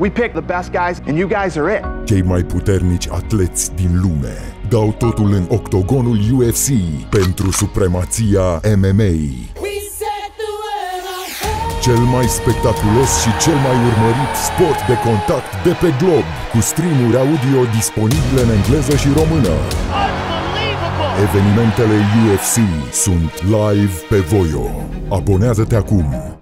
We pick the best guys, and you guys are it. Cei mai puternici atleți din lume dau totul în octogonul UFC pentru supremația MMA. Cel mai spectaculos și cel mai urmărit sport de contact de pe glob, cu streamuri audio disponibile în engleză și română. Evenimentele UFC sunt live pe Voio. Abonează-te acum!